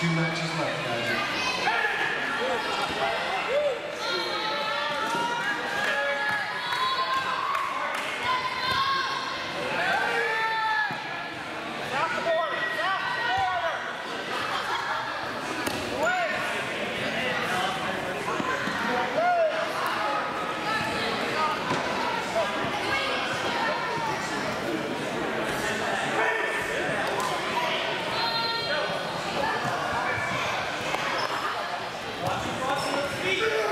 Two matches left, guys. Watch your feet.